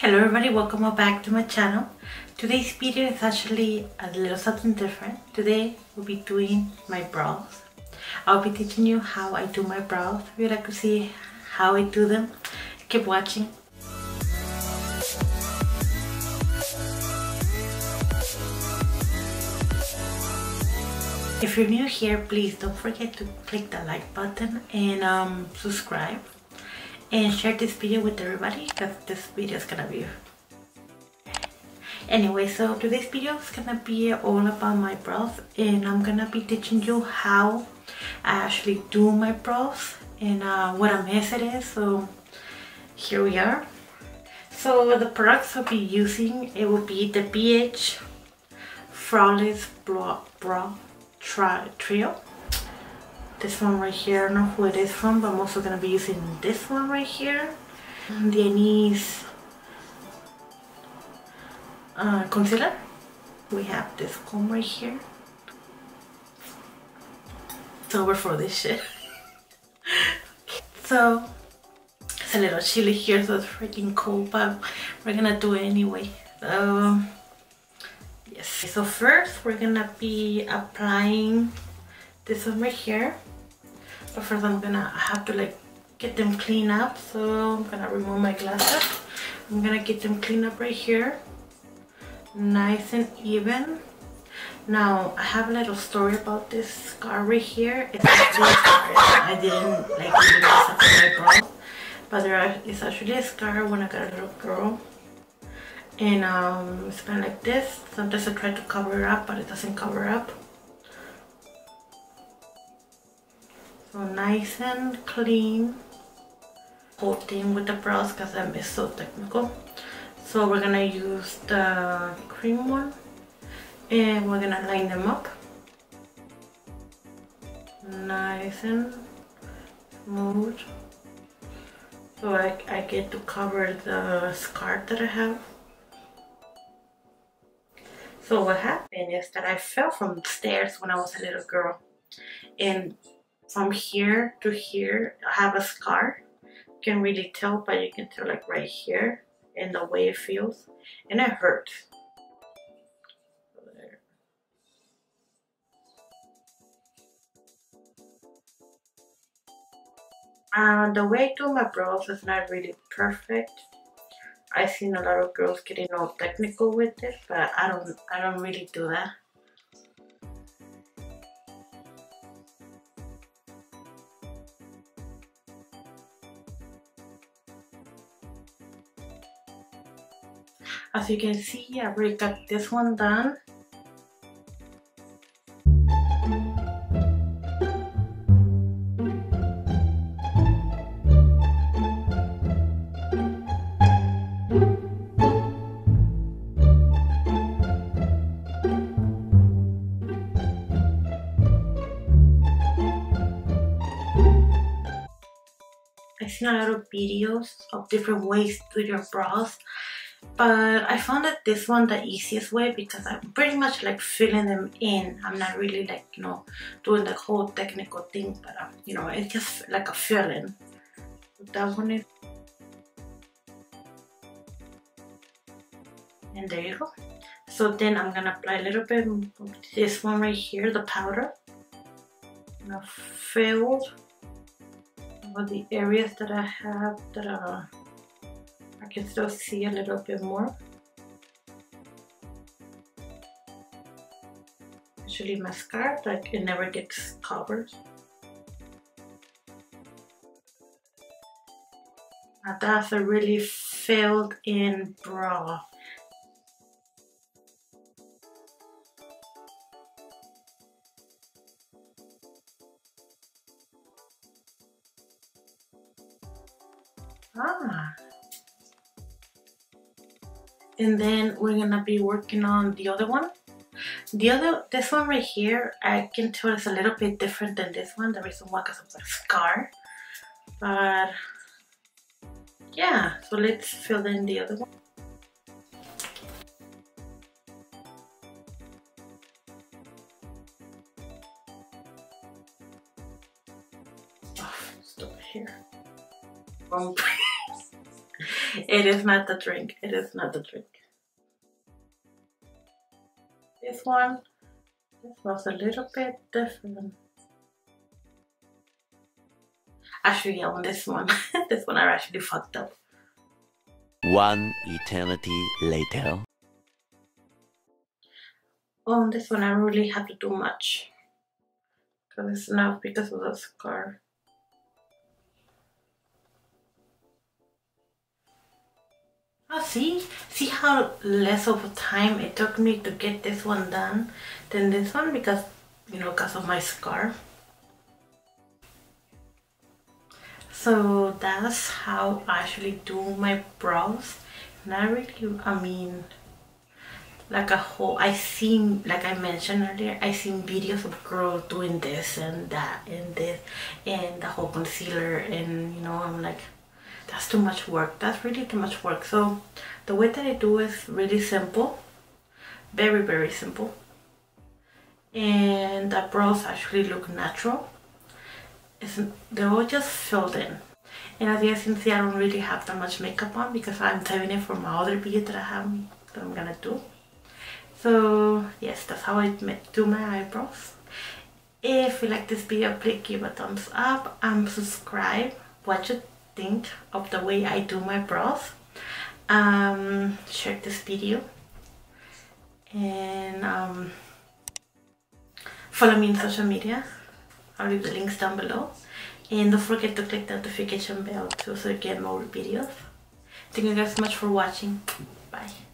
Hello everybody, welcome back to my channel. Today's video is actually a little something different. Today we'll be doing my brows. I'll be teaching you how I do my brows. If you'd like to see how I do them, keep watching. If you're new here, please don't forget to click the like button and um, subscribe and share this video with everybody because this video is gonna be. Anyway so today's video is gonna be all about my brows and I'm gonna be teaching you how I actually do my brows and uh, what a mess it is so here we are. So the products I'll be using it will be the BH Flawless Brow, Brow Trio this one right here, I don't know who it is from, but I'm also to be using this one right here. The Aniise uh, concealer. We have this comb right here. It's over for this shit. so, it's a little chilly here, so it's freaking cold, but we're gonna do it anyway. So, yes. So first, we're gonna be applying this one right here but first I'm gonna have to like get them clean up. So I'm gonna remove my glasses. I'm gonna get them clean up right here. Nice and even. Now I have a little story about this scar right here. It's actually a scar. I didn't like my but there is actually a scar when I got a little girl. And um, it's kind of like this. Sometimes I try to cover it up but it doesn't cover up So nice and clean. Coating with the brows because I'm so technical. So we're gonna use the cream one and we're gonna line them up. Nice and smooth. So I, I get to cover the scar that I have. So what happened is that I fell from the stairs when I was a little girl. And from here to here I have a scar you can really tell but you can tell like right here and the way it feels and it hurts uh, the way I do my brows is not really perfect. I've seen a lot of girls getting all technical with this, but I don't I don't really do that. As you can see, I already got this one done. I've seen a lot of videos of different ways to do your brows but I found that this one the easiest way because I'm pretty much like filling them in. I'm not really like you know doing the whole technical thing but um, you know it's just like a filling. That one is and there you go. So then I'm gonna apply a little bit of this one right here the powder. I'm gonna fill all the areas that I have that are I can still see a little bit more. Usually mascara, like it never gets covered. Now that's a really filled in brow. Ah, and then we're gonna be working on the other one. The other this one right here I can tell it's a little bit different than this one. The reason why because of the scar but yeah so let's fill in the other one. Stop here. It is not the drink. It is not the drink. This one, this was a little bit different. Actually, on this one, this one I actually fucked up. One eternity later. On this one, I really have to do much. Because it's enough because of the scar. See? See how less of a time it took me to get this one done than this one because, you know, because of my scar. So that's how I actually do my brows. Not really, I mean, like a whole, I seen, like I mentioned earlier, I seen videos of girls doing this and that and this and the whole concealer and, you know, I'm like, that's too much work. That's really too much work. So the way that I do is really simple. Very very simple. And the brows actually look natural. It's, they're all just filled in. And as you can see I don't really have that much makeup on because I'm saving it for my other video that I have that I'm gonna do. So yes that's how I do my eyebrows. If you like this video please give a thumbs up and subscribe. Watch it think of the way I do my brows um, share this video. And um, follow me in social media. I'll leave the links down below. And don't forget to click the notification bell to so you get more videos. Thank you guys so much for watching. Bye